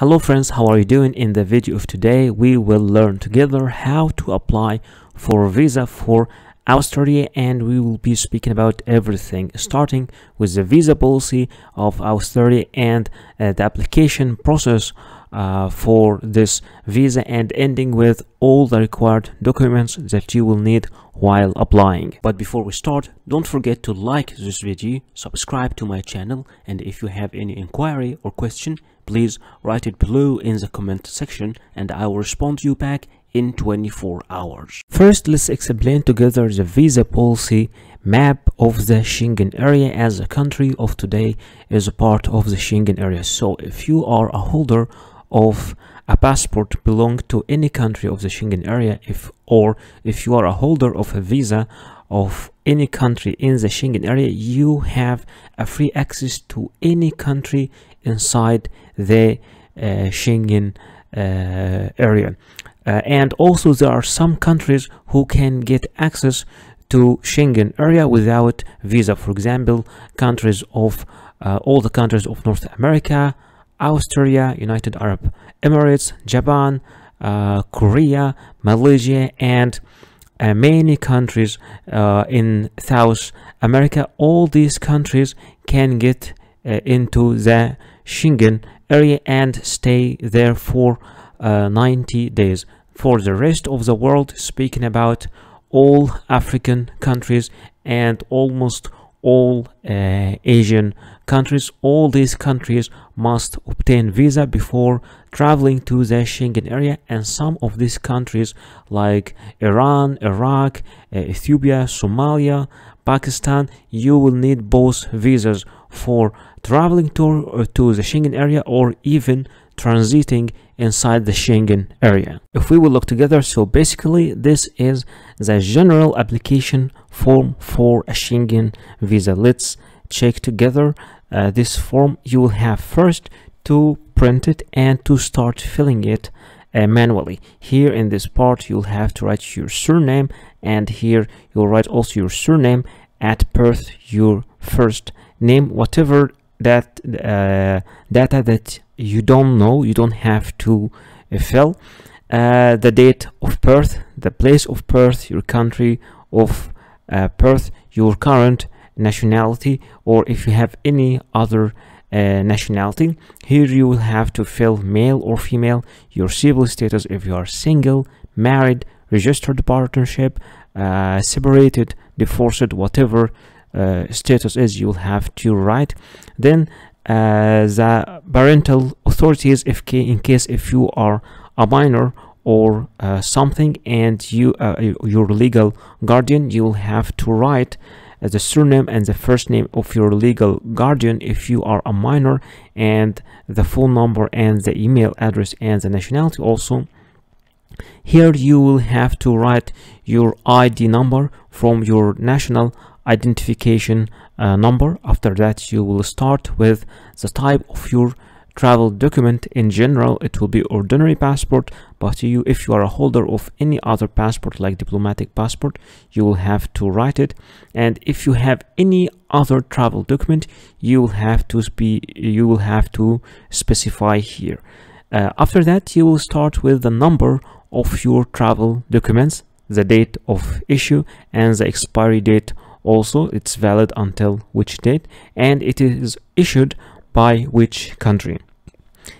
Hello friends, how are you doing? In the video of today, we will learn together how to apply for visa for Austria and we will be speaking about everything starting with the visa policy of Austria and uh, the application process uh, for this visa and ending with all the required documents that you will need while applying. But before we start, don't forget to like this video, subscribe to my channel and if you have any inquiry or question, please write it below in the comment section and I will respond you back in 24 hours. First, let's explain together the visa policy map of the Schengen area as a country of today is a part of the Schengen area. So if you are a holder of a passport belong to any country of the Schengen area if or if you are a holder of a visa of any country in the Schengen area you have a free access to any country inside the uh, Schengen uh, area. Uh, and also there are some countries who can get access to Schengen area without visa. For example countries of uh, all the countries of North America Australia, United Arab Emirates, Japan, uh, Korea, Malaysia, and uh, many countries uh, in South America. All these countries can get uh, into the Schengen area and stay there for uh, 90 days. For the rest of the world, speaking about all African countries and almost all uh, Asian countries. All these countries must obtain visa before traveling to the Schengen area and some of these countries like Iran, Iraq, uh, Ethiopia, Somalia, Pakistan, you will need both visas for traveling to, uh, to the Schengen area or even transiting inside the Schengen area. If we will look together, so basically this is the general application form for a Schengen visa. Let's check together uh, this form. You will have first to print it and to start filling it uh, manually. Here in this part, you'll have to write your surname and here you'll write also your surname at birth, your first name, whatever that uh, data that you don't know you don't have to uh, fill. Uh, the date of birth the place of birth your country of uh, birth your current nationality or if you have any other uh, nationality. Here you will have to fill male or female your civil status if you are single married registered partnership uh, separated divorced whatever uh, status is you'll have to write. Then uh, the parental authorities if in case if you are a minor or uh, something and you uh, your legal guardian you will have to write uh, the surname and the first name of your legal guardian if you are a minor and the phone number and the email address and the nationality also. Here you will have to write your id number from your national identification uh, number. After that you will start with the type of your travel document. In general it will be ordinary passport but you if you are a holder of any other passport like diplomatic passport you will have to write it. And if you have any other travel document you will have to be you will have to specify here. Uh, after that you will start with the number of your travel documents the date of issue and the expiry date also it's valid until which date and it is issued by which country.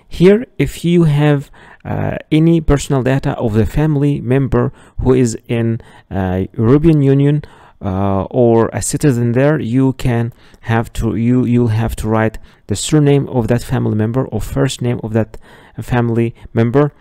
Here if you have uh, any personal data of the family member who is in uh, European Union uh, or a citizen there you can have to you you'll have to write the surname of that family member or first name of that family member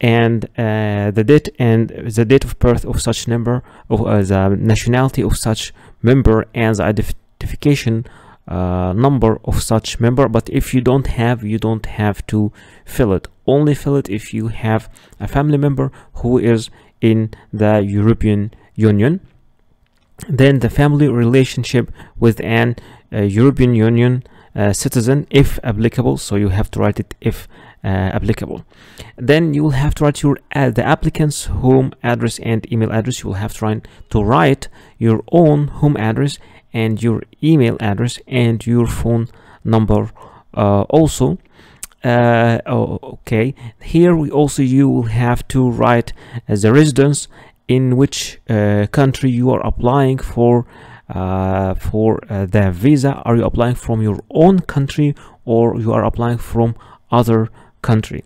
and uh, the date and the date of birth of such member of uh, the nationality of such member and the identification uh, number of such member. But if you don't have you don't have to fill it. Only fill it if you have a family member who is in the European Union. Then the family relationship with an uh, European Union uh, citizen if applicable. So you have to write it if applicable. Then you will have to write your uh, the applicant's home address and email address. You will have to write to write your own home address and your email address and your phone number uh, also. Uh, oh, okay. Here we also you will have to write as a residence in which uh, country you are applying for uh, for uh, the visa. Are you applying from your own country or you are applying from other country.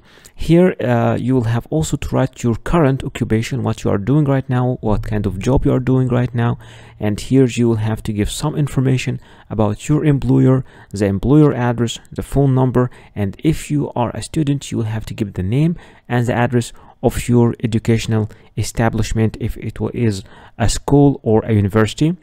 Here uh, you will have also to write your current occupation what you are doing right now what kind of job you are doing right now and here you will have to give some information about your employer the employer address the phone number and if you are a student you will have to give the name and the address of your educational establishment if it is a school or a university.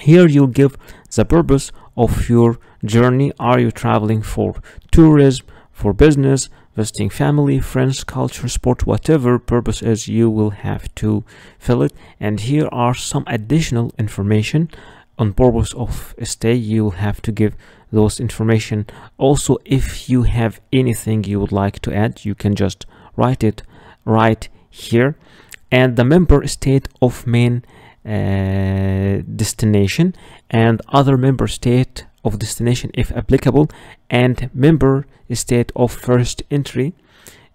Here you'll give the purpose of your journey. Are you traveling for tourism for business visiting family friends culture sport whatever purpose is you will have to fill it. And here are some additional information. On purpose of stay you will have to give those information. Also if you have anything you would like to add you can just write it right here. And the member state of main uh, destination and other member state of destination if applicable and member state of first entry.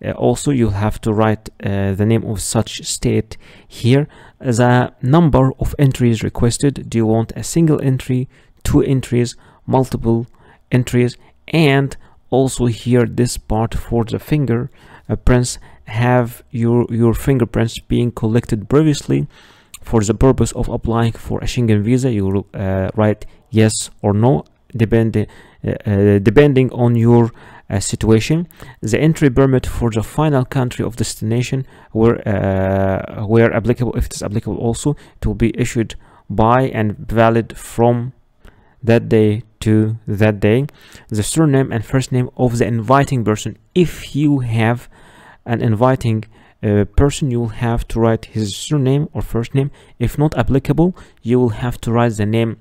Uh, also you'll have to write uh, the name of such state here. The number of entries requested. Do you want a single entry two entries multiple entries? And also here this part for the finger uh, prints have your your fingerprints being collected previously. For the purpose of applying for a Schengen visa you will uh, write yes or no depending uh, uh, depending on your uh, situation. The entry permit for the final country of destination where where applicable if it is applicable also will be issued by and valid from that day to that day. The surname and first name of the inviting person. If you have an inviting person you will have to write his surname or first name. If not applicable you will have to write the name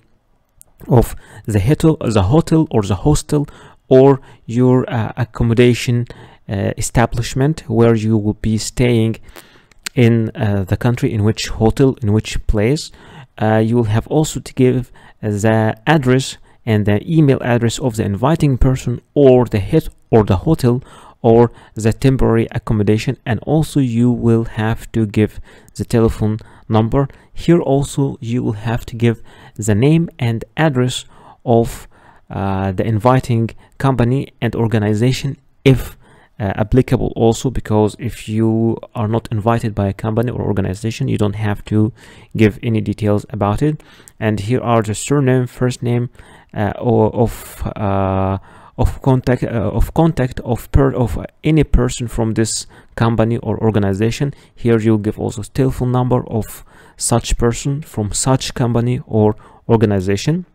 of the hotel the hotel or the hostel or your uh, accommodation uh, establishment where you will be staying in uh, the country in which hotel in which place. Uh, you will have also to give the address and the email address of the inviting person or the or the hotel or the temporary accommodation. And also you will have to give the telephone number. Here also you will have to give the name and address of uh, the inviting company and organization if uh, applicable also because if you are not invited by a company or organization you don't have to give any details about it. And here are the surname first name uh, or of uh, of contact uh, of contact of per of any person from this company or organization. Here you give also telephone number of such person from such company or organization.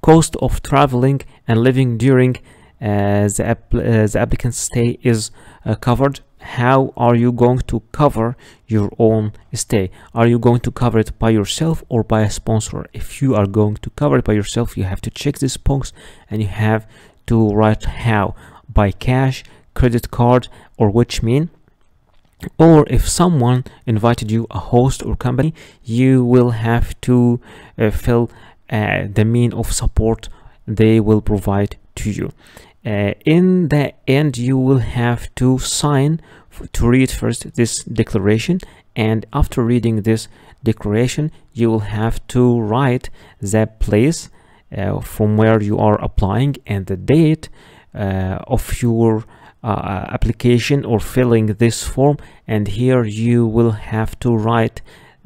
Cost of traveling and living during uh, the, app, uh, the applicant's stay is uh, covered how are you going to cover your own stay? Are you going to cover it by yourself or by a sponsor? If you are going to cover it by yourself you have to check this box and you have to write how. By cash credit card or which mean? Or if someone invited you a host or company you will have to uh, fill uh, the mean of support they will provide to you uh, in the end you will have to sign to read first this declaration and after reading this declaration you will have to write the place uh, from where you are applying and the date uh, of your uh, application or filling this form and here you will have to write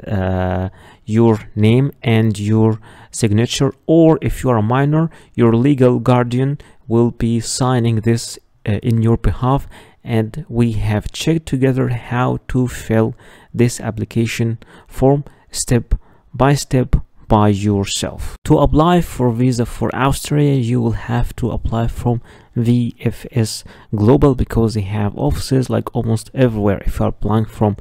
uh, your name and your signature or if you are a minor your legal guardian will be signing this uh, in your behalf and we have checked together how to fill this application form step by step by yourself. To apply for visa for Austria, you will have to apply from VFS Global because they have offices like almost everywhere. If you are applying from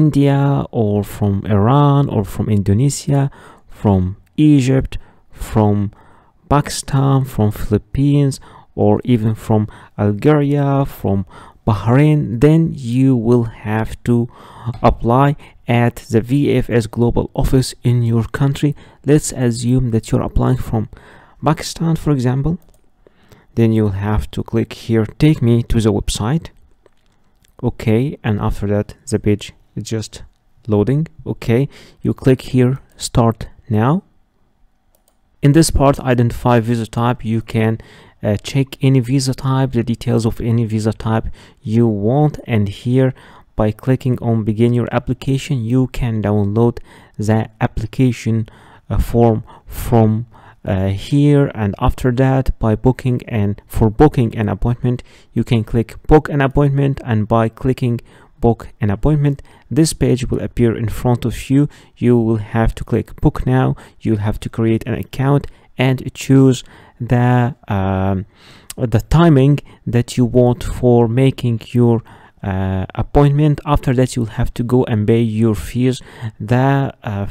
India or from Iran or from Indonesia, from Egypt, from Pakistan, from Philippines, or even from Algeria, from Bahrain, then you will have to apply at the VFS Global Office in your country. Let's assume that you're applying from Pakistan, for example. then you'll have to click here take me to the website okay and after that the page is just loading. Okay you click here start now. In this part identify visa type. You can uh, check any visa type the details of any visa type you want. And here by clicking on begin your application you can download the application uh, form from uh, here. And after that by booking and for booking an appointment you can click book an appointment. And by clicking book an appointment. This page will appear in front of you. You will have to click book now. You'll have to create an account and choose the um, the timing that you want for making your uh, appointment. After that you'll have to go and pay your fees. The uh,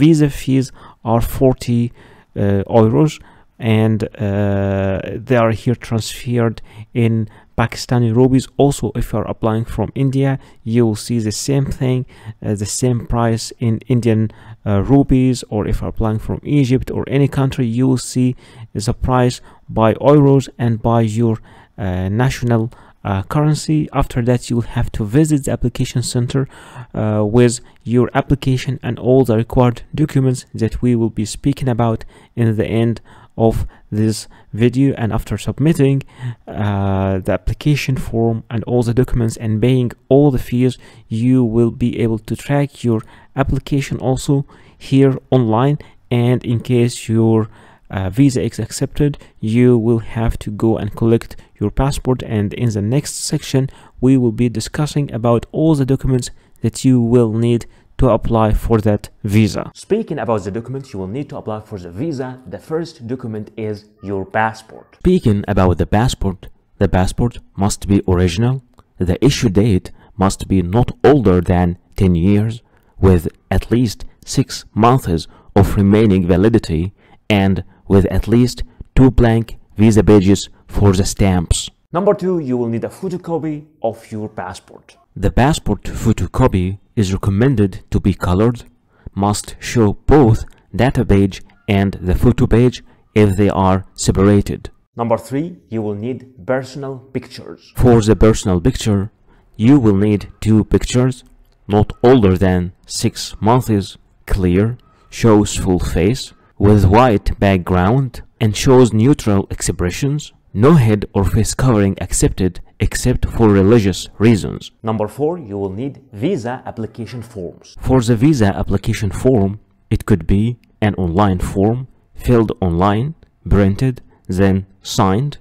visa fees are 40 uh, euros and uh, they are here transferred in Pakistani rupees. Also if you are applying from India you will see the same thing uh, the same price in Indian uh, rupees. Or if you're applying from Egypt or any country you will see the price by euros and by your uh, national uh, currency. After that you'll have to visit the application center uh, with your application and all the required documents that we will be speaking about in the end of this video and after submitting uh, the application form and all the documents and paying all the fees you will be able to track your application also here online. And in case your uh, visa is accepted you will have to go and collect your passport. And in the next section we will be discussing about all the documents that you will need to apply for that visa. Speaking about the documents you will need to apply for the visa, the first document is your passport. Speaking about the passport, the passport must be original. The issue date must be not older than 10 years with at least 6 months of remaining validity and with at least two blank visa pages for the stamps. Number two, you will need a photocopy of your passport. The passport photocopy is recommended to be colored, must show both data page and the photo page if they are separated. Number three, you will need personal pictures. For the personal picture, you will need two pictures, not older than six months, clear, shows full face, with white background, and shows neutral expressions, no head or face covering accepted except for religious reasons. Number four, you will need visa application forms. For the visa application form, it could be an online form filled online, printed, then signed.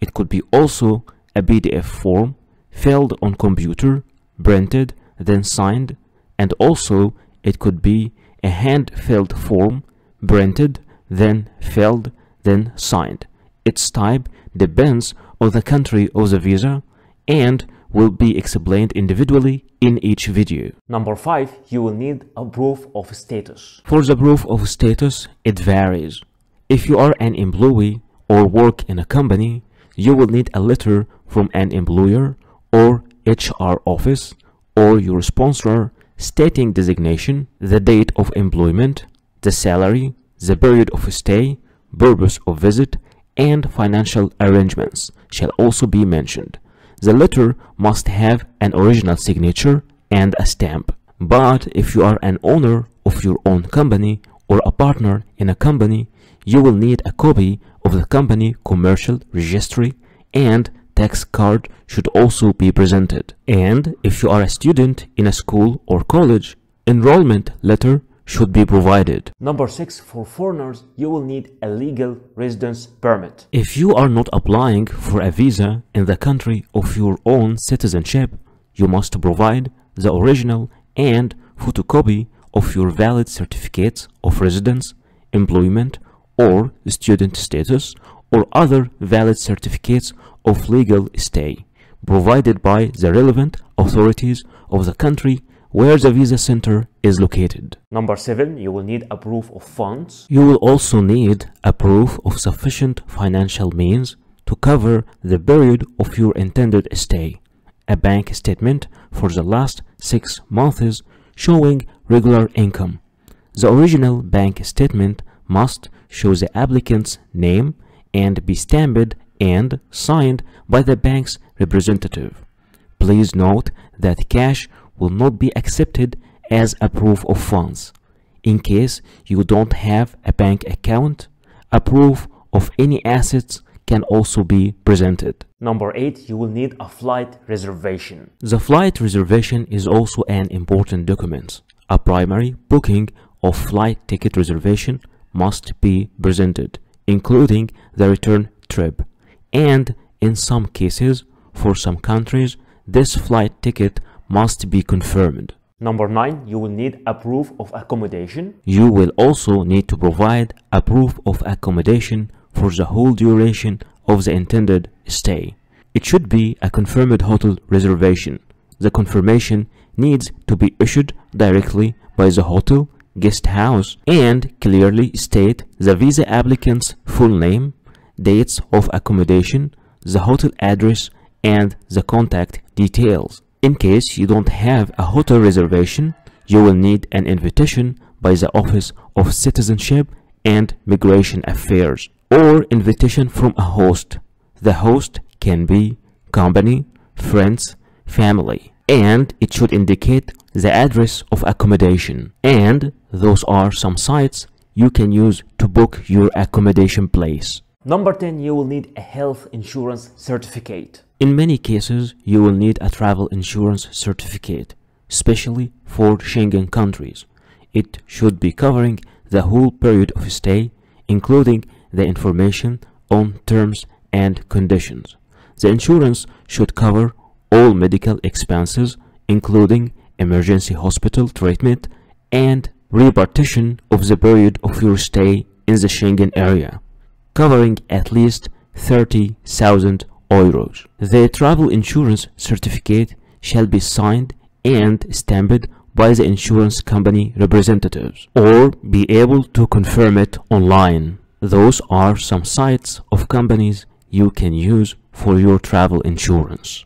It could be also a PDF form filled on computer, printed, then signed, and also it could be a hand-filled form printed, then filled, then signed. Its type depends on the country of the visa and will be explained individually in each video. Number 5. You will need a proof of status. For the proof of status, it varies. If you are an employee or work in a company, you will need a letter from an employer or HR office or your sponsor stating designation, the date of employment, the salary, the period of stay, purpose of visit, and financial arrangements shall also be mentioned. The letter must have an original signature and a stamp. But if you are an owner of your own company or a partner in a company, you will need a copy of the company commercial registry and tax card should also be presented. And if you are a student in a school or college, enrollment letter should be provided. Number six, for foreigners, you will need a legal residence permit. If you are not applying for a visa in the country of your own citizenship, you must provide the original and photocopy of your valid certificates of residence, employment, or student status, or other valid certificates of legal stay, provided by the relevant authorities of the country where the visa center is located. Number seven, you will need a proof of funds. You will also need a proof of sufficient financial means to cover the period of your intended stay. A bank statement for the last six months showing regular income. The original bank statement must show the applicant's name and be stamped and signed by the bank's representative. Please note that cash will not be accepted as a proof of funds. In case you don't have a bank account, a proof of any assets can also be presented. Number 8. You will need a flight reservation. The flight reservation is also an important document. A primary booking of flight ticket reservation must be presented, including the return trip. And in some cases, for some countries, this flight ticket must be confirmed. Number 9. You will need a proof of accommodation. You will also need to provide a proof of accommodation for the whole duration of the intended stay. It should be a confirmed hotel reservation. The confirmation needs to be issued directly by the hotel guest house and clearly state the visa applicant's full name, dates of accommodation, the hotel address, and the contact details. In case you don't have a hotel reservation, you will need an invitation by the Office of Citizenship and Migration Affairs or invitation from a host. The host can be company, friends, family, and it should indicate the address of accommodation. And those are some sites you can use to book your accommodation place. Number 10, you will need a health insurance certificate. In many cases, you will need a travel insurance certificate, especially for Schengen countries. It should be covering the whole period of stay, including the information on terms and conditions. The insurance should cover all medical expenses, including emergency hospital treatment and repartition of the period of your stay in the Schengen area, covering at least 30,000 euros. The travel insurance certificate shall be signed and stamped by the insurance company representatives or be able to confirm it online. Those are some sites of companies you can use for your travel insurance.